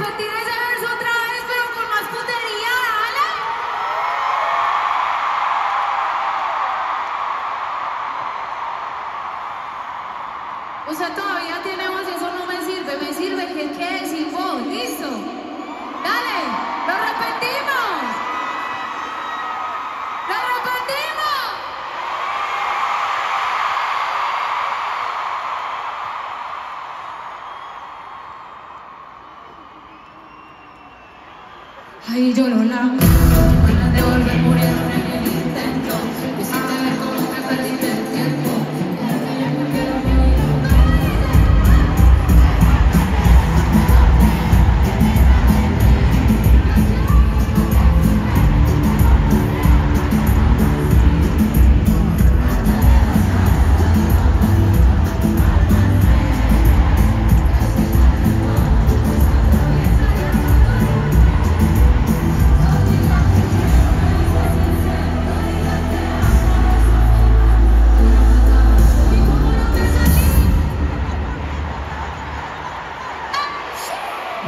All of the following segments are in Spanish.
repetir ese verso otra vez, pero con más putería, dale. O sea, todavía tenemos eso, no me sirve, me sirve que quede sin voz, listo. Dale, lo repetimos. Lo repetimos. Ay, lloró la de volver muriendo en el intento.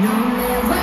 No me voy.